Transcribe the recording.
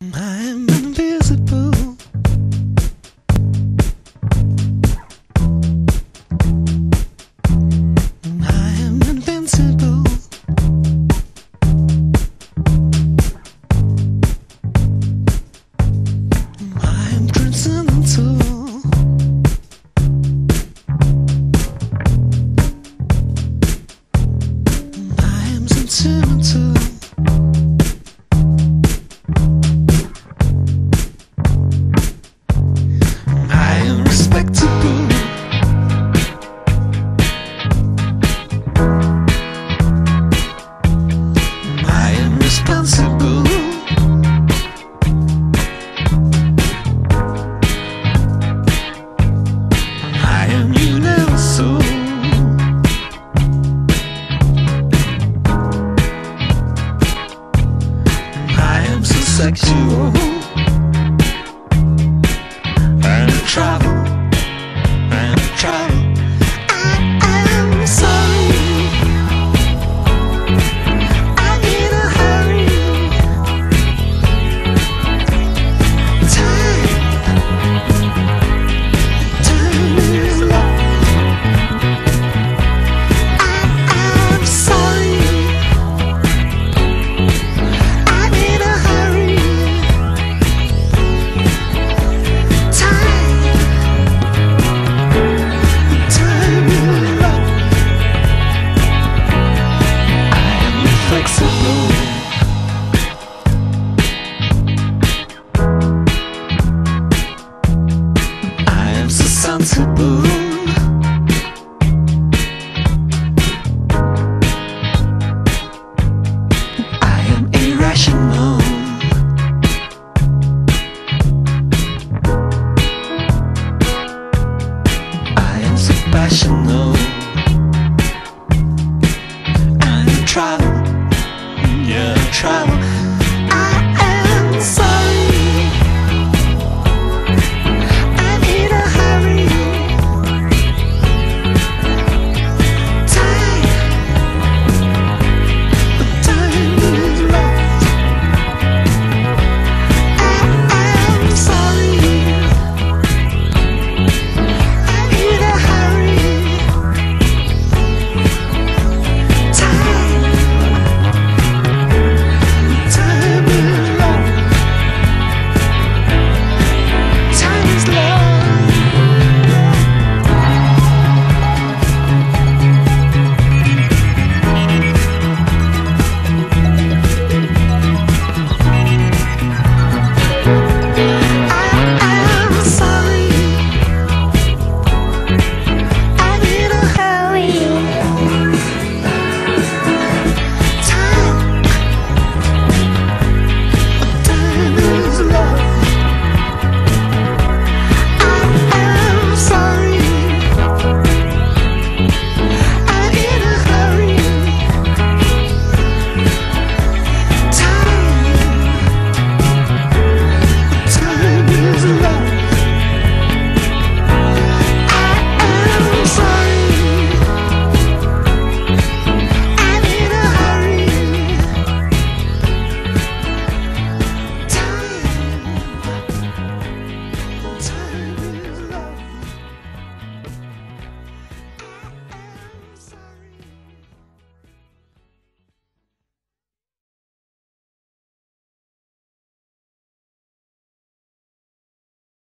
I'm sexual.